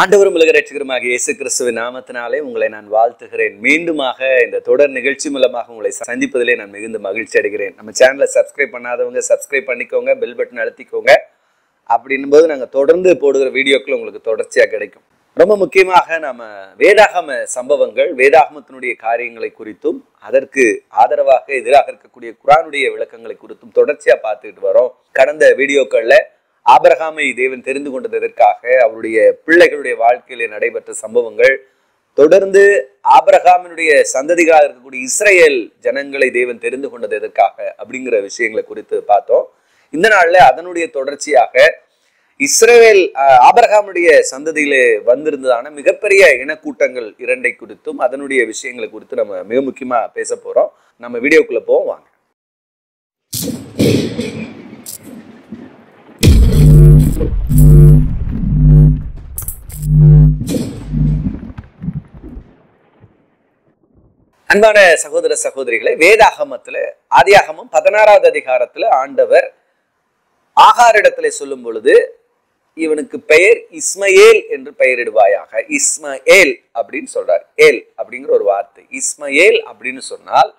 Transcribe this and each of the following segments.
ஆண்டவரும் உலக ரட்சகருமாக இயேசு கிறிஸ்துவின் நாமத்தினாலே உங்களை நான் வாழ்த்துகிறேன். மீண்டுமாக இந்த தொடர் நிகழ்ச்சி மூலமாக உங்களை சந்திப்பதிலே நான் மிகுந்த மகிழ்ச்சி அடைகிறேன். நம்ம சேனலை சப்ஸ்கிரைப் பண்ணாதவங்க சப்ஸ்கிரைப் பண்ணிக்கோங்க பெல் பட்டன் அழுத்திக்கோங்க. அப்படின்னும் போது நாங்கள் தொடர்ந்து போடுகிற வீடியோக்கள் உங்களுக்கு தொடர்ச்சியாக கிடைக்கும். ரொம்ப முக்கியமாக நம்ம வேதாகம சம்பவங்கள் வேதாகமத்தினுடைய காரியங்களை குறித்தும் அதற்கு ஆதரவாக எதிராக இருக்கக்கூடிய குரானுடைய விளக்கங்களை குறித்தும் தொடர்ச்சியாக பார்த்துக்கிட்டு வரோம். கடந்த வீடியோக்களில் ஆபரகாமை தேவன் தெரிந்து கொண்டதற்காக அவருடைய பிள்ளைகளுடைய வாழ்க்கையிலே நடைபெற்ற சம்பவங்கள் தொடர்ந்து ஆபரகாமினுடைய சந்ததிகளாக இருக்கக்கூடிய இஸ்ரேல் ஜனங்களை தேவன் தெரிந்து கொண்டது எதற்காக அப்படிங்கிற விஷயங்களை குறித்து பார்த்தோம். இந்த நாள்ல அதனுடைய தொடர்ச்சியாக இஸ்ரேல் ஆபரகாமுடைய ஆபிரகாமுடைய சந்ததியிலே வந்திருந்ததான மிகப்பெரிய இனக்கூட்டங்கள் இரண்டை குறித்தும் அதனுடைய விஷயங்களை குறித்து நம்ம மிக முக்கியமா பேச போறோம். நம்ம வீடியோக்குள்ள போவோம் வாங்க. அன்பான சகோதர சகோதரிகளை வேதாகமத்துல ஆதியாகமம் பதினாறாவது அதிகாரத்துல ஆண்டவர் ஆகாரிடத்துல சொல்லும் பொழுது இவனுக்கு பெயர் இஸ்மயேல் என்று பெயரிடுவாயாக. இஸ்மயேல் அப்படின்னு சொல்றார். ஏல் அப்படிங்கிற ஒரு வார்த்தை. இஸ்மயேல் அப்படின்னு சொன்னால்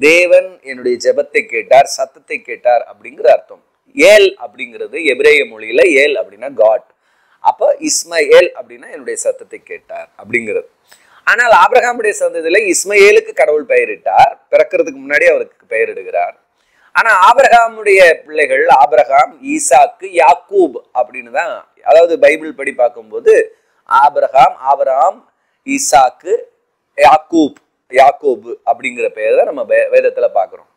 தேவன் என்னுடைய ஜெபத்தை கேட்டார் சத்தத்தை கேட்டார் அப்படிங்கிற அர்த்தம். ஏல் அப்படிங்கிறது எபிரேய மொழியில ஏல் அப்படின்னா காட் அப்போ இஸ்மயேல் அப்படின்னா என்னுடைய சத்தத்தை கேட்டார் அப்படிங்கிறது. ஆனால் ஆபிரகாமுடைய சந்ததியில் இஸ்மயேலுக்கு கடவுள் பெயரிட்டார். பிறக்கிறதுக்கு முன்னாடி அவருக்கு பெயரிடுகிறார். ஆனால் ஆபிரகாமுடைய பிள்ளைகள் ஆபிரகாம் ஈசாக்கு யாக்கூப் அப்படின்னு தான் அதாவது பைபிள் படி பார்க்கும்போது ஆபிரகாம் ஆபிரகாம் ஈசாக்கு யாக்கூப் யாக்கூப் அப்படிங்கிற பெயர் தான் நம்ம வே- பார்க்குறோம்.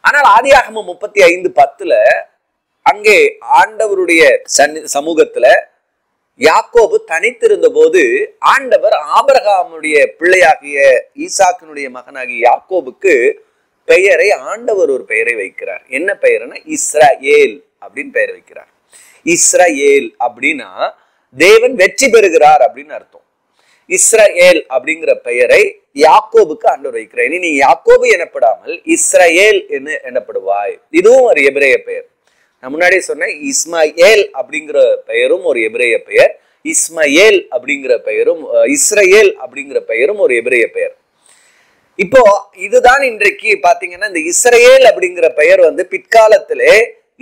ஆனால் ஆதியாகம முப்பத்தி ஐந்து பத்தில் அங்கே ஆண்டவருடைய சன் சமூகத்தில் யாக்கோபு தனித்திருந்த போது ஆண்டவர் ஆபரகாமுடைய பிள்ளையாகிய ஈசாக்கினுடைய மகனாகிய யாக்கோபுக்கு பெயரை ஆண்டவர் ஒரு பெயரை வைக்கிறார். என்ன பெயர்னா இஸ்ரேல் அப்படின்னு பெயர் வைக்கிறார். இஸ்ரேல் அப்படின்னா தேவன் வெற்றி பெறுகிறார் அப்படின்னு அர்த்தம். இஸ்ரேல் அப்படிங்கிற பெயரை யாக்கோபுக்கு ஆண்டவர் வைக்கிறார். இனி நீ யாக்கோபு எனப்படாமல் இஸ்ரேல் என்று எனப்படுவாய். இதுவும் ஒரு எபிரேய பெயர். நான் முன்னாடியே சொன்னேன் இஸ்மாயேல் அப்படிங்கிற பெயரும் ஒரு எபிரேய பெயர். இஸ்மயேல் அப்படிங்கிற பெயரும் இஸ்ரேல் அப்படிங்கிற பெயரும் ஒரு எபிரேய பெயர். இப்போ இதுதான் இன்றைக்கு பாத்தீங்கன்னா இந்த இஸ்ரேல் அப்படிங்கிற பெயர் வந்து பிற்காலத்திலே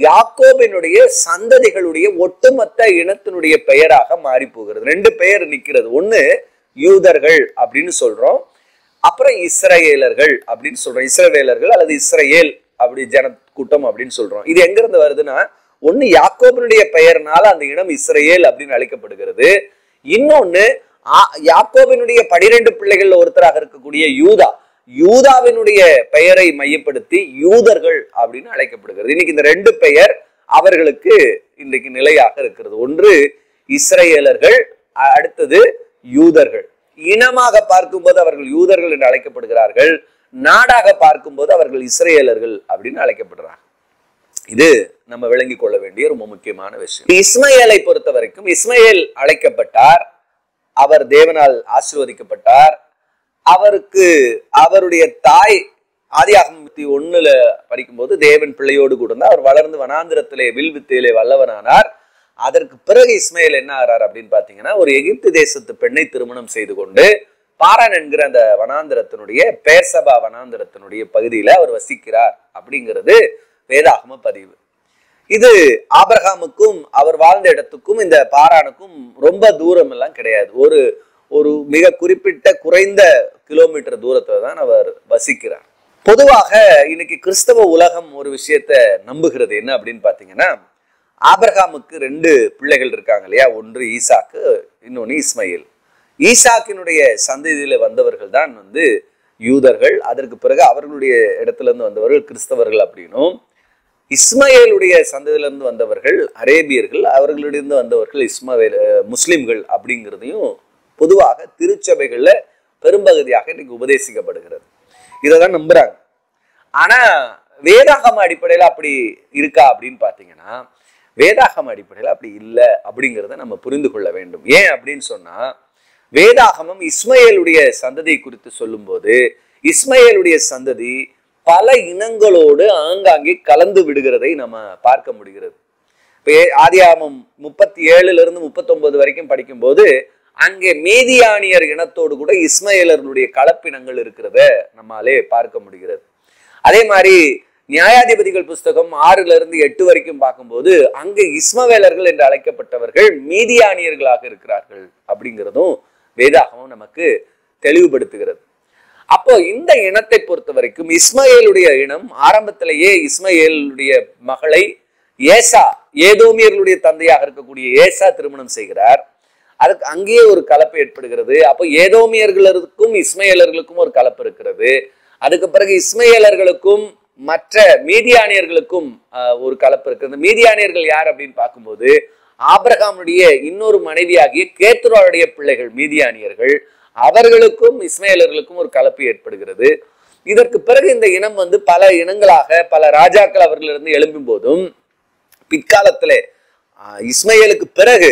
யாக்கோபினுடைய சந்ததிகளுடைய ஒட்டுமொத்த இனத்தினுடைய பெயராக மாறி போகிறது ரெண்டு பெயர் நிக்கிறது. ஒண்ணு யூதர்கள் அப்படின்னு சொல்றோம். அப்புறம் இஸ்ரேலர்கள் அப்படின்னு சொல்றோம். இஸ்ரவேலர்கள் அல்லது இஸ்ரேல் அப்படி ஜன கூட்டம் அப்படின்னு சொல்றோம். இது எங்க இருந்து வருதுன்னா ஒன்னு யாக்கோபனுடைய பெயர்னால அந்த இடம் இஸ்ரேல் அப்படின்னு அழைக்கப்படுகிறது. இன்னொன்னு ஆ- யாக்கோபினுடைய பனிரெண்டு பிள்ளைகள்ல ஒருத்தராக இருக்கக்கூடிய யூதா. யூதாவினுடைய பெயரை மையப்படுத்தி யூதர்கள் அப்படின்னு அழைக்கப்படுகிறது. இன்னைக்கு இந்த ரெண்டு பெயர் அவர்களுக்கு இன்றைக்கு நிலையாக இருக்கிறது. ஒன்று இஸ்ரேலர்கள் அடுத்தது யூதர்கள். இனமாக பார்க்கும்போது அவர்கள் யூதர்கள் என்று அழைக்கப்படுகிறார்கள். நாடாக பார்க்கும்போது அவர்கள் இஸ்ரேலர்கள் அப்படின்னு அழைக்கப்படுறாங்க. இது நம்ம விளங்கிக் கொள்ள வேண்டிய ரொம்ப முக்கியமான விஷயம். இஸ்மையலை பொறுத்த வரைக்கும் இஸ்மையல் அழைக்கப்பட்டார் அவர் தேவனால் ஆசீர்வதிக்கப்பட்டார் அவருக்கு அவருடைய தாய் ஆதியாகமத்தி ஒண்ணுல படிக்கும்போது தேவன் பிள்ளையோடு கூட அவர் வளர்ந்து வனாந்திரத்திலே வில் வித்தையிலே வல்லவனானார். அதற்கு பிறகு இஸ்மையல் என்ன ஆறார் அப்படின்னு பாத்தீங்கன்னா ஒரு எகிப்து தேசத்து பெண்ணை திருமணம் செய்து கொண்டு பாரான் என்கிற அந்த வனாந்திரத்தினுடைய பேர்சபா வனாந்திரத்தினுடைய பகுதியில அவர் வசிக்கிறார் அப்படிங்கிறது வேதாகம பதிவு. இது ஆபரகாமுக்கும் அவர் வாழ்ந்த இடத்துக்கும் இந்த பாரானுக்கும் ரொம்ப தூரம் எல்லாம் கிடையாது. ஒரு ஒரு மிக குறிப்பிட்ட குறைந்த கிலோமீட்டர் தூரத்துல தான் அவர் வசிக்கிறார். பொதுவாக இன்னைக்கு கிறிஸ்தவ உலகம் ஒரு விஷயத்த நம்புகிறது என்ன அப்படின்னு பாத்தீங்கன்னா ஆபரகாமுக்கு ரெண்டு பிள்ளைகள் இருக்காங்க இல்லையா? ஒன்று ஈசாக்கு இன்னொன்று இஸ்மையில். ஈசாக்கினுடைய சந்ததியில வந்தவர்கள் தான் வந்து யூதர்கள். அதற்கு பிறகு அவர்களுடைய இடத்துல இருந்து வந்தவர்கள் கிறிஸ்தவர்கள் அப்படின்னும். இஸ்மாயிலுடைய சந்ததியிலிருந்து வந்தவர்கள் அரேபியர்கள் அவர்களிடந்து வந்தவர்கள் இஸ்மவேல் அஹ், முஸ்லிம்கள் அப்படிங்கிறதையும் பொதுவாக திருச்சபைகளில் பெரும்பகுதியாக இன்னைக்கு உபதேசிக்கப்படுகிறது. இதை தான் நம்புறாங்க. ஆனால் வேதாகம அடிப்படையில் அப்படி இருக்கா அப்படின்னு பார்த்தீங்கன்னா வேதாகம அடிப்படையில் அப்படி இல்லை அப்படிங்கிறத நம்ம புரிந்து கொள்ள வேண்டும். ஏன் அப்படின்னு சொன்னால் வேதாகமம் இஸ்மையலுடைய சந்ததியை குறித்து சொல்லும்போது இஸ்மையலுடைய சந்ததி பல இனங்களோடு ஆங்காங்கே கலந்து விடுகிறதை நம்ம பார்க்க முடிகிறது. இப்போ ஆதியாமம் முப்பத்தி ஏழுல இருந்து முப்பத்தொன்பது வரைக்கும் படிக்கும்போது அங்கே மேதியானியர் இனத்தோடு கூட இஸ்மையலர்களுடைய கலப்பினங்கள் இருக்கிறத நம்மாலே பார்க்க முடிகிறது. அதே மாதிரி நியாயாதிபதிகள் புஸ்தகம் ஆறுல இருந்து எட்டு வரைக்கும் பார்க்கும்போது அங்கே இஸ்மவேலர்கள் என்று அழைக்கப்பட்டவர்கள் மீதியானியர்களாக இருக்கிறார்கள் அப்படிங்கிறதும் வேதாகமம் நமக்கு தெளிவுபடுத்துகிறது. அப்போ இந்த இனத்தை பொறுத்த வரைக்கும் இஸ்மவேலுடைய இனம் ஆரம்பத்திலேயே இஸ்மவேலுடைய மகளை ஏசா ஏதோமியர்களுடைய தந்தையாக இருக்கக்கூடிய ஏசா திருமணம் செய்கிறார். அதுக்கு அங்கேயே ஒரு கலப்பு ஏற்படுகிறது. அப்போ ஏதோமியர்களுக்கும் இஸ்மையலர்களுக்கும் ஒரு கலப்பு இருக்கிறது. அதுக்கு பிறகு இஸ்மையலர்களுக்கும் மற்ற மீதியானியர்களுக்கும் ஒரு கலப்பு இருக்கிறது. மீதியானியர்கள் யார் அப்படின்னு பார்க்கும்போது ஆபிரகாமுடைய இன்னொரு மனைவியாகிய கேத்துராவுடைய பிள்ளைகள் மீதியானியர்கள் அவர்களுக்கும் இஸ்மேலர்களுக்கும் ஒரு கலப்பு ஏற்படுகிறது. இதற்கு பிறகு இந்த இனம் வந்து பல இனங்களாக பல ராஜாக்கள் அவர்களிருந்து எழும்பும் போதும் பிற்காலத்தில் இஸ்மையலுக்கு பிறகு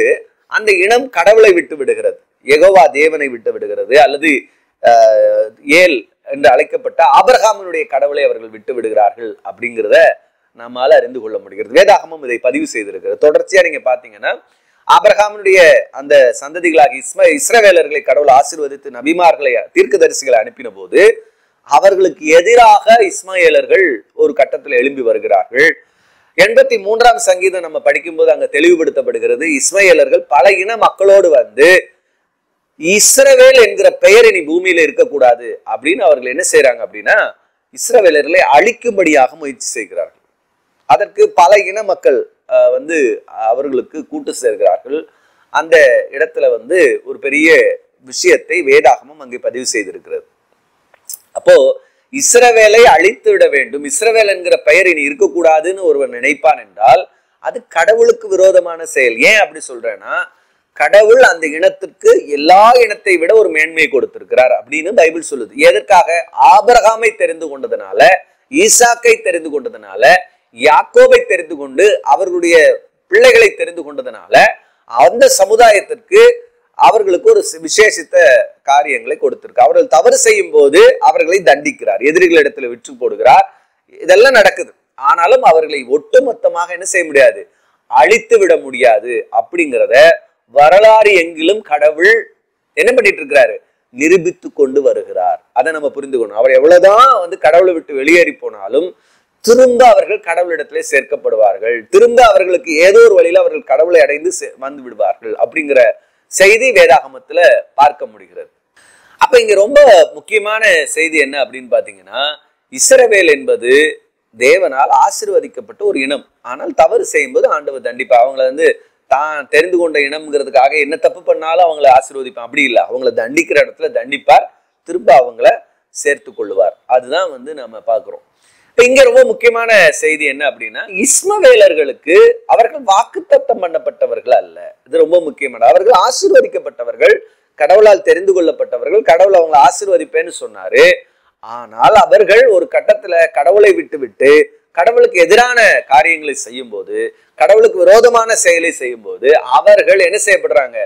அந்த இனம் கடவுளை விட்டு விடுகிறது. எகோவா தேவனை விட்டு விடுகிறது. அல்லது ஏல் என்று அழைக்கப்பட்ட ஆபிரகாமினுடைய கடவுளை அவர்கள் விட்டு விடுகிறார்கள் அப்படிங்கிறத நம்மால அறிந்து கொள்ள முடிகிறது. வேதாகமம் இதை பதிவு செய்திருக்கிறது. தொடர்ச்சியாக நீங்க பாத்தீங்கன்னா ஆபிரகாமினுடைய அந்த சந்ததிகளாக இஸ்ம இஸ்ரவேலர்களை கடவுள் ஆசீர்வதித்து நபிமார்களை தீர்க்கதரிசிகளை அனுப்பின போது அவர்களுக்கு எதிராக இஸ்மாயேலர்கள் ஒரு கட்டத்தில் எழும்பி வருகிறார்கள். எண்பத்தி மூன்றாம் சங்கீதம் நம்ம படிக்கும்போது அங்க தெளிவுபடுத்தப்படுகிறது. இஸ்மாயேலர்கள் பல இன மக்களோடு வந்து இஸ்ரவேல் என்கிற பெயர் இனி பூமியில இருக்கக்கூடாது அப்படின்னு அவர்கள் என்ன செய்யறாங்க அப்படின்னா இஸ்ரவேலர்களை அழிக்கும்படியாக முயற்சி செய்கிறார்கள். அதற்கு பல இன மக்கள் வந்து அவர்களுக்கு கூட்டு சேர்கிறார்கள். அந்த இடத்துல வந்து ஒரு பெரிய விஷயத்தை வேதாகமம் அங்கே பதிவு செய்திருக்கிறது. அப்போ இஸ்ரவேலை அழித்து விட வேண்டும் இஸ்ரவேல் என்கிற பெயர் இனி இருக்கக்கூடாதுன்னு ஒருவர் நினைப்பான் என்றால் அது கடவுளுக்கு விரோதமான செயல். ஏன் அப்படி சொல்றேன்னா கடவுள் அந்த இனத்திற்கு எல்லா இனத்தை விட ஒரு மேன்மையை கொடுத்திருக்கிறார் அப்படின்னு பைபிள் சொல்லுது. எதற்காக? ஆபரகாமை தெரிந்து கொண்டதுனால ஈசாக்கை தெரிந்து கொண்டதுனால யாக்கோபை தெரிந்து கொண்டு அவர்களுடைய பிள்ளைகளை தெரிந்து கொண்டதுனால அந்த சமுதாயத்திற்கு அவர்களுக்கு ஒரு விசேஷித்த காரியங்களை கொடுத்திருக்கு. அவர்கள் தவறு செய்யும் போது அவர்களை தண்டிக்கிறார் எதிரிகளிடத்துல விற்று போடுகிறார். இதெல்லாம் நடக்குது. ஆனாலும் அவர்களை ஒட்டுமொத்தமாக என்ன செய்ய முடியாது? அழித்து விட முடியாது அப்படிங்கிறத வரலாறு எங்கிலும் கடவுள் என்ன பண்ணிட்டு இருக்கிறாரு நிரூபித்து கொண்டு வருகிறார். அதை நம்ம புரிந்துக்கணும். அவர் எவ்வளவுதான் வந்து கடவுளை விட்டு வெளியேறி போனாலும் திரும்ப அவர்கள் கடவுளிடத்திலே சேர்க்கப்படுவார்கள். திரும்ப அவர்களுக்கு ஏதோ ஒரு வழியில அவர்கள் கடவுளை அடைந்து வந்து விடுவார்கள் அப்படிங்கிற செய்தி வேதாகமத்துல பார்க்க முடிகிறது. அப்ப இங்க ரொம்ப முக்கியமான செய்தி என்ன அப்படின்னு பாத்தீங்கன்னா இஸ்ரவேல் என்பது தேவனால் ஆசிர்வதிக்கப்பட்ட ஒரு இனம். ஆனால் தவறு செய்யும்போது ஆண்டவர் தண்டிப்பா அவங்கள வந்து தான் தெரிந்து கொண்ட இனம்ங்கிறதுக்காக என்ன தப்பு பண்ணாலும் அவங்கள ஆசீர்வதிப்பான். அப்படி இல்லை. அவங்கள தண்டிக்கிற இடத்துல தண்டிப்பார். திரும்ப அவங்கள சேர்த்து கொள்ளுவார். அதுதான் வந்து நம்ம பார்க்குறோம் இப்ப இங்க ரொம்ப முக்கியமான செய்தி என்ன அப்படின்னா இஸ்மவேலர்களுக்கு அவர்கள் வாக்குத்தத்தம் பண்ணப்பட்டவர்கள் அல்ல. இது ரொம்ப முக்கியமான அவர்கள் ஆசீர்வதிக்கப்பட்டவர்கள் கடவுளால் தெரிந்து கொள்ளப்பட்டவர்கள் கடவுள் அவங்களை ஆசீர்வதிப்பேன்னு சொன்னாரு. ஆனால் அவர்கள் ஒரு கட்டத்துல கடவுளை விட்டு விட்டு கடவுளுக்கு எதிரான காரியங்களை செய்யும் போது கடவுளுக்கு விரோதமான செயலை செய்யும் போது அவர்கள் என்ன செய்யப்படுறாங்க?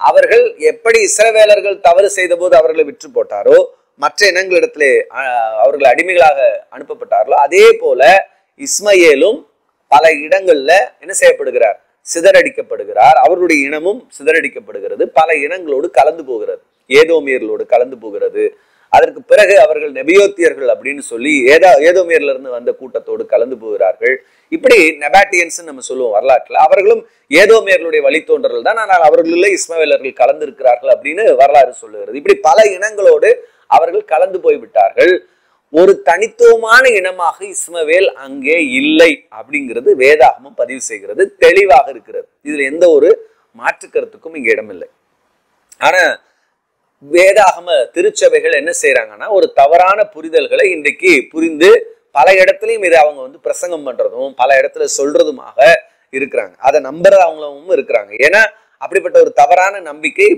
அவர்கள் எப்படி இஸ்ரவேலர்கள் தவறு செய்த போது அவர்களை விற்று போட்டாரோ மற்ற இனங்களிடத்திலே அவர்கள் அடிமைகளாக அனுப்பப்பட்டார்களோ அதே போல இஸ்மயேலும் பல இடங்கள்ல என்ன செய்யப்படுகிறார்? சிதறடிக்கப்படுகிறார். அவருடைய இனமும் சிதறடிக்கப்படுகிறது. பல இனங்களோடு கலந்து போகிறது. ஏதோமியர்களோடு கலந்து போகிறது. அதற்கு பிறகு அவர்கள் நெபியோத்தியர்கள் அப்படின்னு சொல்லி ஏதா ஏதோமியர்ல இருந்து வந்த கூட்டத்தோடு கலந்து போகிறார்கள். இப்படி நெபாட்டியன்ஸ் நம்ம சொல்லுவோம் வரலாற்றுல. அவர்களும் ஏதோமியர்களுடைய வழித்தோன்றர்கள் தான். ஆனால் அவர்களுள்ள இஸ்மவேலர்கள் கலந்து இருக்கிறார்கள் அப்படின்னு வரலாறு சொல்லுகிறது. இப்படி பல இனங்களோடு அவர்கள் கலந்து போய்விட்டார்கள். ஒரு தனித்துவமான இனமாக இஸ்மவேல் அங்கே இல்லை அப்படிங்கிறது வேதாகமும் பதிவு செய்கிறது. தெளிவாக இருக்கிறது. இதுல எந்த ஒரு மாற்று கருத்துக்கும் இங்க இடமில்லை. ஆனா வேதாகம திருச்சபைகள் என்ன செய்யறாங்கன்னா ஒரு தவறான புரிதல்களை இன்றைக்கு புரிந்து பல இடத்துலையும் இதை அவங்க வந்து பிரசங்கம் பண்றதும் பல இடத்துல சொல்றதுமாக இருக்கிறாங்க. அதை நம்புறவங்களும் இருக்கிறாங்க. ஏன்னா அப்படிப்பட்ட ஒரு தவறான நம்பிக்கை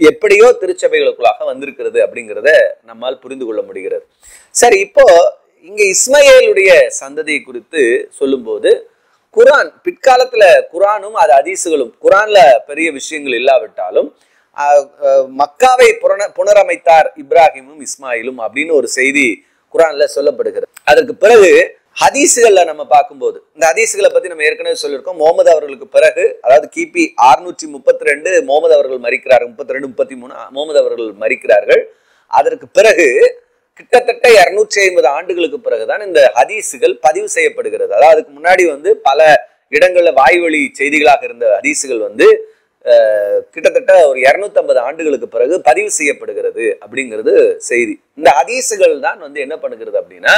எப்படியோ திருச்சபைகளுக்குள்ளாக வந்திருக்கிறது அப்படிங்கிறத நம்மால் புரிந்து கொள்ள முடிகிறது. சரி இப்போ இங்க இஸ்மயேலுடைய சந்ததியை குறித்து சொல்லும்போது குரான் பிற்காலத்துல குரானும் அது அதீசுகளும் குரான்ல பெரிய விஷயங்கள் இல்லாவிட்டாலும் மக்காவை புன புனரமைத்தார் இப்ராஹிமும் இஸ்மாயிலும் அப்படின்னு ஒரு செய்தி குரான்ல சொல்லப்படுகிறது. அதற்கு பிறகு ஹதீஸுகளில் நம்ம பார்க்கும்போது இந்த ஹதீஸுகளை பற்றி நம்ம ஏற்கனவே சொல்லியிருக்கோம். முகமது அவர்களுக்கு பிறகு அதாவது கிபி ஆறுநூற்றி முப்பத்தி ரெண்டு முகமது அவர்கள் மறிக்கிறார்கள் முப்பத்தி ரெண்டு முப்பத்தி மூணு முகமது அவர்கள் மறிக்கிறார்கள். அதற்கு பிறகு கிட்டத்தட்ட இரநூற்றி ஐம்பது ஆண்டுகளுக்கு பிறகுதான் இந்த ஹதீஸுகள் பதிவு செய்யப்படுகிறது. அதாவது அதுக்கு முன்னாடி வந்து பல இடங்களில் வாய்வழி செய்திகளாக இருந்த ஹதீஸுகள் வந்து கிட்டத்தட்ட ஒரு இரநூத்தம்பது ஆண்டுகளுக்கு பிறகு பதிவு செய்யப்படுகிறது அப்படிங்கிறது செய்தி. இந்த ஹதீஸுகள் தான் வந்து என்ன பண்ணுகிறது அப்படின்னா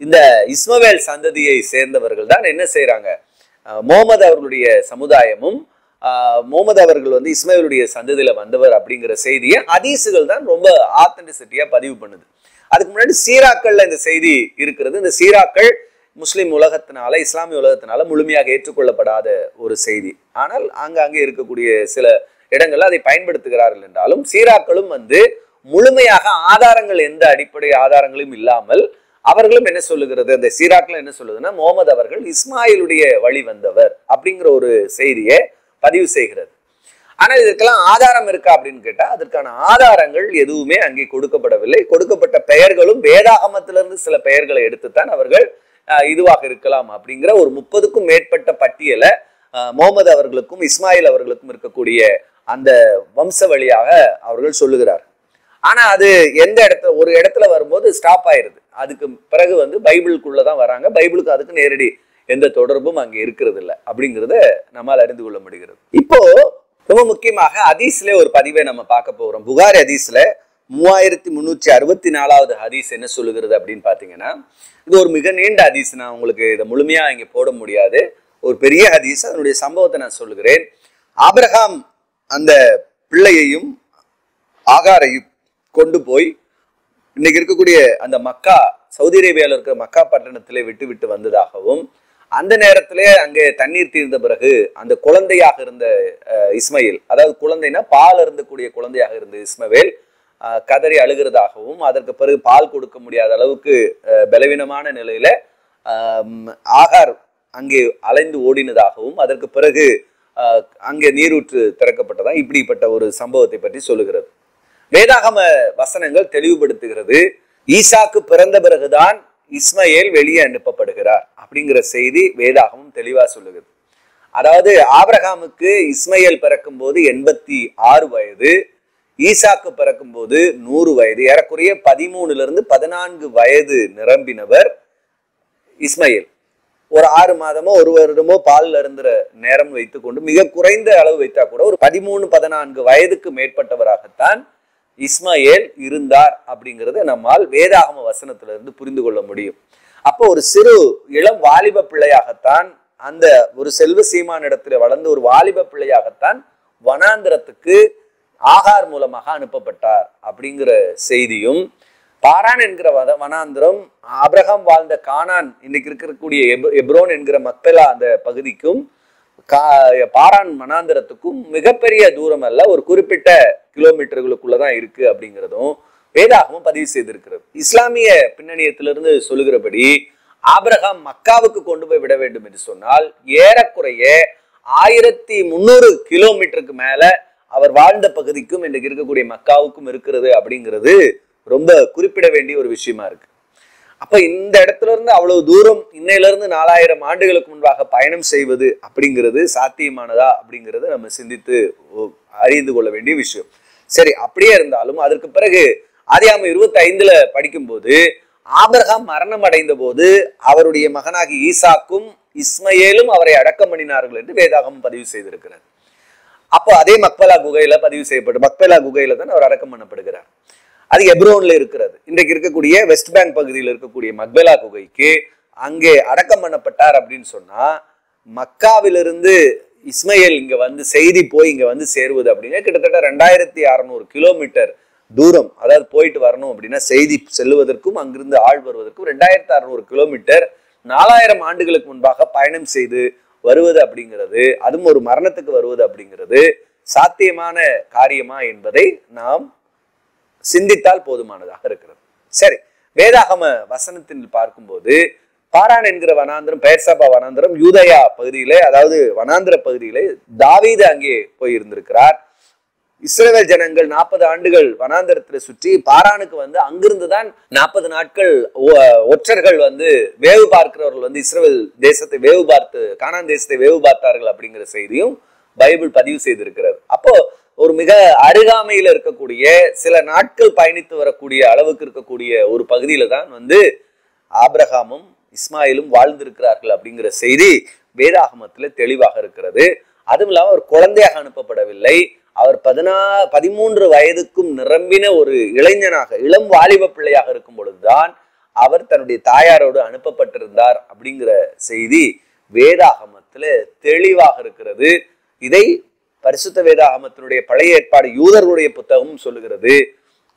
இந்த இஸ்மவேல் சந்ததியை சேர்ந்தவர்கள் தான் என்ன செய்கிறாங்க முகமது அவர்களுடைய சமுதாயமும் முகமது அவர்கள் வந்து இஸ்மவேலுடைய சந்ததியில் வந்தவர் அப்படிங்கிற செய்தியை ஹதீஸுகள் தான் ரொம்ப ஆத்தென்டிசிட்டியா பதிவு பண்ணுது. அதுக்கு முன்னாடி சீராக்கள்ல இந்த செய்தி இருக்கிறது. இந்த சீராக்கள் முஸ்லீம் உலகத்தினால இஸ்லாமிய உலகத்தினால முழுமையாக ஏற்றுக்கொள்ளப்படாத ஒரு செய்தி. ஆனால் ஆங்காங்கே இருக்கக்கூடிய சில இடங்கள்ல அதை பயன்படுத்துகிறார்கள் என்றாலும் சீராக்களும் வந்து முழுமையாக ஆதாரங்கள் எந்த அடிப்படை ஆதாரங்களும் இல்லாமல் அவர்களும் என்ன சொல்லுகிறது? அந்த சீராக்கள் என்ன சொல்லுதுன்னா முகமது அவர்கள் இஸ்மாயிலுடைய வழி வந்தவர் அப்படிங்கிற ஒரு செய்தியை பதிவு செய்கிறது. ஆனா இதற்கெல்லாம் ஆதாரம் இருக்கா அப்படின்னு கேட்டால் அதற்கான ஆதாரங்கள் எதுவுமே அங்கே கொடுக்கப்படவில்லை. கொடுக்கப்பட்ட பெயர்களும் வேதாகமத்திலிருந்து சில பெயர்களை எடுத்துத்தான் அவர்கள் இதுவாக இருக்கலாம் அப்படிங்கிற ஒரு முப்பதுக்கும் மேற்பட்ட பட்டியலை முகமது அவர்களுக்கும் இஸ்மாயில் அவர்களுக்கும் இருக்கக்கூடிய அந்த வம்ச வழியாக அவர்கள் சொல்லுகிறார். ஆனா அது எந்த இடத்துல ஒரு இடத்துல வரும்போது ஸ்டாப் ஆயிருது. அதுக்கு பிறகு வந்து பைபிளுக்குள்ள தான் வராங்க. பைபிளுக்கு அதுக்கு நேரடி எந்த தொடர்பும் அங்கே இருக்கிறது இல்லை அப்படிங்கிறத நம்மால் அறிந்து கொள்ள முடிகிறது. இப்போ ரொம்ப முக்கியமாக ஹதீஸ்ல ஒரு பதிவை நம்ம பார்க்க போகிறோம் புகாரி அதீஸ்ல மூவாயிரத்தி முன்னூற்றி அறுபத்தி நாலாவது ஹதீஸ் என்ன சொல்லுகிறது அப்படின்னு பார்த்தீங்கன்னா இது ஒரு மிக நீண்ட ஹதீஸ். நான் உங்களுக்கு இதை முழுமையாக இங்கே போட முடியாது. ஒரு பெரிய ஹதீஸ். அதனுடைய சம்பவத்தை நான் சொல்லுகிறேன். ஆபிரகாம் அந்த பிள்ளையையும் ஆகாரையும் கொண்டு போய் இன்னைக்கு இருக்கக்கூடிய அந்த மக்கா சவுதி அரேபியாவில் இருக்கிற மக்கா பட்டணத்திலே விட்டு விட்டு வந்ததாகவும் அந்த நேரத்திலே அங்கே தண்ணீர் தீர்ந்த பிறகு அந்த குழந்தையாக இருந்த அஹ், அதாவது குழந்தைனா பால் இருந்தக்கூடிய குழந்தையாக இருந்த இஸ்மவேல் கதறி அழுகிறதாகவும் அதற்கு பிறகு பால் கொடுக்க முடியாத அளவுக்கு பலவீனமான நிலையில ஆகார் அங்கே அலைந்து ஓடினதாகவும் அதற்கு பிறகு அங்கே நீரூற்று திறக்கப்பட்டதா இப்படிப்பட்ட ஒரு சம்பவத்தை பற்றி சொல்லுகிறது. வேதாகம வசனங்கள் தெளிவுபடுத்துகிறது. ஈசாக்கு பிறந்த பிறகுதான் இஸ்மயேல் வெளியே அனுப்பப்படுகிறார் அப்படிங்கிற செய்தி வேதாகமும் தெளிவா சொல்லுகிறது. அதாவது ஆபிரகாமுக்கு இஸ்மயேல் பிறக்கும் போது எண்பத்தி ஆறு வயது. ஈசாக்கு பிறக்கும் போது நூறு வயது ஏறக்குறைய பதிமூணுல இருந்து பதினான்கு வயது நிரம்பினவர் இஸ்மையில். ஒரு ஆறு மாதமோ ஒரு வருடமோ பால்ல இருந்துற நேரம் வைத்துக்கொண்டு மிக குறைந்த அளவு வைத்தா கூட ஒரு பதிமூணு பதினான்கு வயதுக்கு மேற்பட்டவராகத்தான் இஸ்மாயேல் இருந்தார் அப்படிங்கிறத நம்மால் வேதாகம வசனத்திலிருந்து புரிந்து கொள்ள முடியும். அப்போ ஒரு சிறு இளம் வாலிப பிள்ளையாகத்தான் அந்த ஒரு செல்வ சீமான் இடத்துல வளர்ந்த ஒரு வாலிப பிள்ளையாகத்தான் வனாந்திரத்துக்கு ஆகார் மூலமாக அனுப்பப்பட்டார் அப்படிங்கிற செய்தியும் பாரான் என்கிற வத வனாந்திரம் அப்ரஹாம் வாழ்ந்த கானான் இன்னைக்கு இருக்கக்கூடிய எப்- எப்ரோன் என்கிற மக்களா அந்த பகுதிக்கும் கா பாரான் மனாந்திரத்துக்கும் மிகப்பெரிய தூரம் அல்ல ஒரு குறிப்பிட்ட கிலோமீட்டர்களுக்குள்ள தான் இருக்கு அப்படிங்கிறதும் வேதாகமும் பதிவு செய்திருக்கிறது. இஸ்லாமிய பின்னணியத்திலிருந்து சொல்லுகிறபடி ஆபிரகாம் மக்காவுக்கு கொண்டு போய் விட வேண்டும் என்று சொன்னால் ஏறக்குறைய ஆயிரத்தி முந்நூறு கிலோமீட்டருக்கு மேல அவர் வாழ்ந்த பகுதிக்கும் இன்றைக்கு இருக்கக்கூடிய மக்காவுக்கும் இருக்கிறது அப்படிங்கிறது ரொம்ப குறிப்பிட வேண்டிய ஒரு விஷயமா இருக்கு. அப்ப இந்த இடத்துல இருந்து அவ்வளவு தூரம் இன்னையில இருந்து நாலாயிரம் ஆண்டுகளுக்கு முன்பாக பயணம் செய்வது அப்படிங்கிறது சாத்தியமானதா அப்படிங்கிறது நம்ம சிந்தித்து அறிந்து கொள்ள வேண்டிய விஷயம். சரி அப்படியே இருந்தாலும் அதற்கு பிறகு ஆதியாம இருபத்தி ஐந்துல படிக்கும்போது ஆபிரகாம் மரணம் அடைந்த போது அவருடைய மகனாகி ஈசாக்கும் இஸ்மயேலும் அவரை அடக்கம் பண்ணினார்கள் என்று வேதாகம் பதிவு செய்திருக்கிறார் அப்போ அதே மக்பலா குகையில பதிவு செய்யப்பட்டு மக்பலா குகையில தான் அவர் அடக்கம் பண்ணப்படுகிறார். அது எப்ரோன்ல இருக்கிறது. இன்றைக்கு இருக்கக்கூடிய வெஸ்ட் பேங்க் பகுதியில் இருக்கக்கூடிய மக்பலா குகைக்கு அங்கே அடக்கம் பண்ணப்பட்டார் அப்படின்னு சொன்னா மக்காவிலிருந்து இஸ்மையல் இங்க வந்து செய்தி போய் இங்க வந்து சேருவது அப்படின்னா கிட்டத்தட்ட ரெண்டாயிரத்தி அறநூறு கிலோமீட்டர் தூரம் அதாவது போயிட்டு வரணும் அப்படின்னா செய்தி செல்லுவதற்கும் அங்கிருந்து ஆள் வருவதற்கும் ரெண்டாயிரத்தி அறநூறு கிலோமீட்டர் நாலாயிரம் ஆண்டுகளுக்கு முன்பாக பயணம் செய்து வருவது அப்படிங்கிறது அதுவும் ஒரு மரணத்துக்கு வருவது அப்படிங்கிறது சாத்தியமான காரியமா என்பதை நாம் சிந்தித்தால் போதுமானதாக இருக்கிறது. சரி வேதாகம வசனத்தில் பார்க்கும்போது பாரான் என்கிற வனாந்திரம் பெயர்சபா வனாந்திரம் யூதயா பகுதியிலே அதாவது வனாந்திர பகுதியிலே தாவீது அங்கே போய் இருந்திருக்கிறார் இஸ்ரேல் ஜனங்கள் நாற்பது ஆண்டுகள் வனாந்தரத்தில் சுற்றி பாரானுக்கு வந்து அங்கிருந்து தான் நாற்பது நாட்கள் ஒ- ஒற்றர்கள் வந்து வேவு பார்க்கிறவர்கள் வந்து இஸ்ரேல் தேசத்தை வேவு பார்த்து கானான் தேசத்தை வேவு பார்த்தார்கள் அப்படிங்கிற செய்தியும் பைபிள் பதிவு செய்திருக்கிறது. அப்போ ஒரு மிக அருகாமையில் இருக்கக்கூடிய சில நாட்கள் பயணித்து வரக்கூடிய அளவுக்கு இருக்கக்கூடிய ஒரு பகுதியில தான் வந்து ஆப்ரஹாமும் இஸ்மாயிலும் வாழ்ந்திருக்கிறார்கள் அப்படிங்கிற செய்தி வேதாகமத்தில் தெளிவாக இருக்கிறது. அதுவும் இல்லாமல் அவர் குழந்தையாக அனுப்பப்படவில்லை. அவர் பதினா பதிமூன்று வயதுக்கும் நிரம்பின ஒரு இளைஞனாக இளம் வாலிப பிள்ளையாக இருக்கும் பொழுதுதான் அவர் தன்னுடைய தாயாரோடு அனுப்பப்பட்டிருந்தார் அப்படிங்கிற செய்தி வேதாகமத்துல தெளிவாக இருக்கிறது. இதை பரிசுத்த வேதாகமத்தினுடைய பழைய ஏற்பாடு யூதர்களுடைய புத்தகமும் சொல்லுகிறது.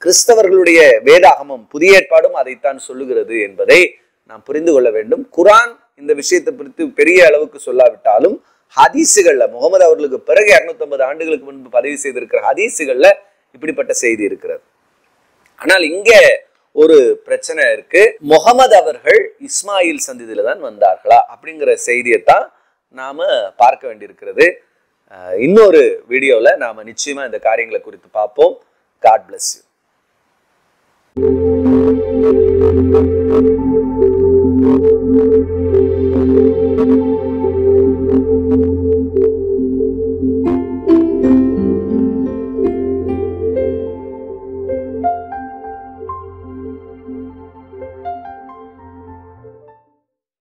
கிறிஸ்தவர்களுடைய வேதாகமம் புதிய ஏற்பாடும் அதைத்தான் சொல்லுகிறது என்பதை நாம் புரிந்து கொள்ள வேண்டும். குரான் இந்த விஷயத்தை குறித்து பெரிய அளவுக்கு சொல்லாவிட்டாலும் ஹதீஸுகள்ல முகமது அவர்களுக்கு பிறகு 250 ஆண்டுகளுக்கு முன்பு பதிவு செய்திருக்கிற ஹதீஸுகள்ல இப்படிப்பட்ட செய்தி இருக்கிறது. ஆனால் இங்க ஒரு பிரச்சனை இருக்கு. முகமது அவர்கள் இஸ்மாயில் சந்திதியில தான் வந்தார்களா அப்படிங்கிற செய்தியைத்தான் நாம பார்க்க வேண்டியிருக்கிறது. இன்னொரு வீடியோல நாம நிச்சயமா இந்த காரியங்களை குறித்து பார்ப்போம். God bless you.